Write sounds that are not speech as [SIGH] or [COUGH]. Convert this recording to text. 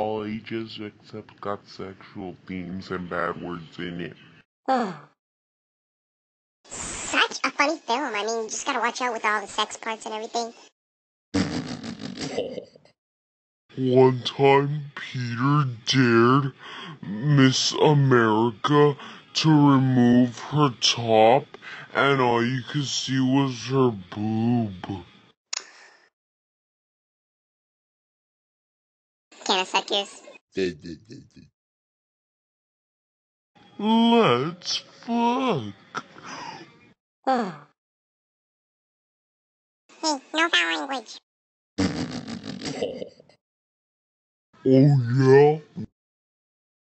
all ages except got sexual themes and bad words in it. [SIGHS] Such a funny film. I mean, you just gotta watch out with all the sex parts and everything. One time, Peter dared Miss America to remove her top, and all you could see was her boob. Can I suck yours? Let's fuck. Hey, no foul language. [LAUGHS] Oh yeah?